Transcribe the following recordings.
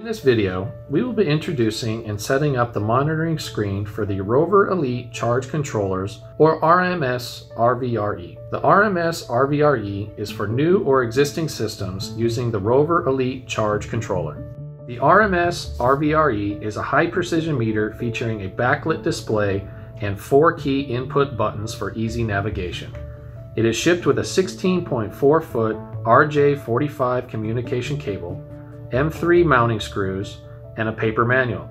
In this video, we will be introducing and setting up the monitoring screen for the Rover Elite Charge Controllers or RMS RVRE. The RMS RVRE is for new or existing systems using the Rover Elite Charge Controller. The RMS RVRE is a high precision meter featuring a backlit display and four key input buttons for easy navigation. It is shipped with a 16.4 foot RJ45 communication cable M3 mounting screws, and a paper manual.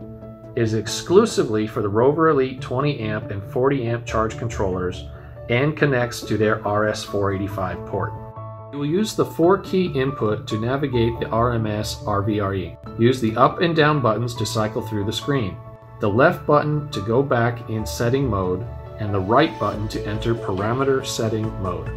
It is exclusively for the Rover Elite 20 amp and 40 amp charge controllers and connects to their RS485 port. You will use the 4-key input to navigate the RMS RVRE. Use the up and down buttons to cycle through the screen, the left button to go back in setting mode, and the right button to enter parameter setting mode.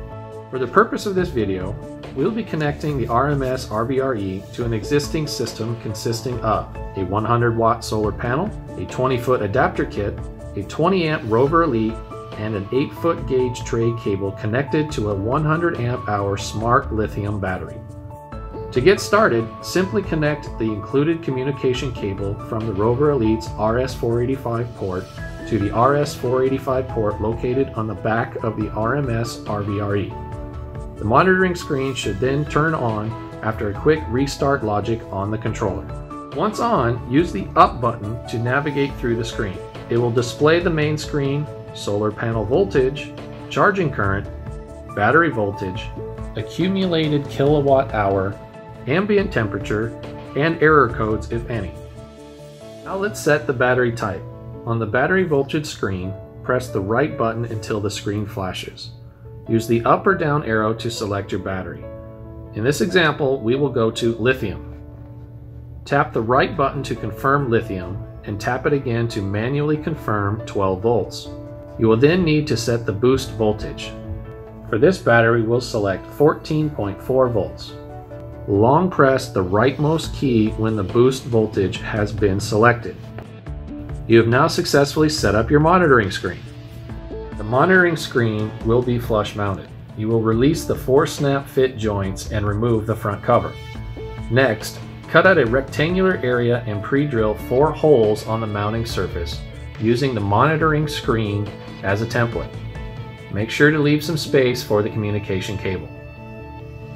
For the purpose of this video, we'll be connecting the RMS RVRE to an existing system consisting of a 100 watt solar panel, a 20 foot adapter kit, a 20 amp Rover Elite, and an 8 foot gauge tray cable connected to a 100 amp hour smart lithium battery. To get started, simply connect the included communication cable from the Rover Elite's RS485 port to the RS485 port located on the back of the RMS RVRE. The monitoring screen should then turn on after a quick restart logic on the controller. Once on, use the up button to navigate through the screen. It will display the main screen, solar panel voltage, charging current, battery voltage, accumulated kilowatt hour, ambient temperature, and error codes if any. Now let's set the battery type. On the battery voltage screen, press the right button until the screen flashes. Use the up or down arrow to select your battery. In this example, we will go to lithium. Tap the right button to confirm lithium and tap it again to manually confirm 12 volts. You will then need to set the boost voltage. For this battery, we'll select 14.4 volts. Long press the rightmost key when the boost voltage has been selected. You have now successfully set up your monitoring screen. The monitoring screen will be flush mounted. You will release the four snap fit joints and remove the front cover. Next, cut out a rectangular area and pre-drill four holes on the mounting surface using the monitoring screen as a template. Make sure to leave some space for the communication cable.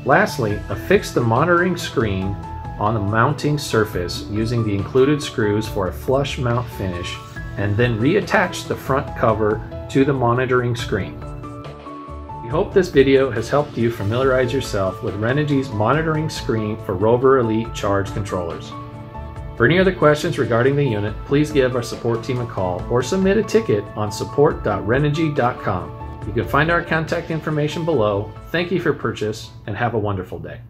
Lastly, affix the monitoring screen on the mounting surface using the included screws for a flush mount finish and then reattach the front cover to the monitoring screen. We hope this video has helped you familiarize yourself with Renogy's monitoring screen for Rover Elite charge controllers. For any other questions regarding the unit, please give our support team a call or submit a ticket on support.renogy.com. You can find our contact information below. Thank you for purchase and have a wonderful day.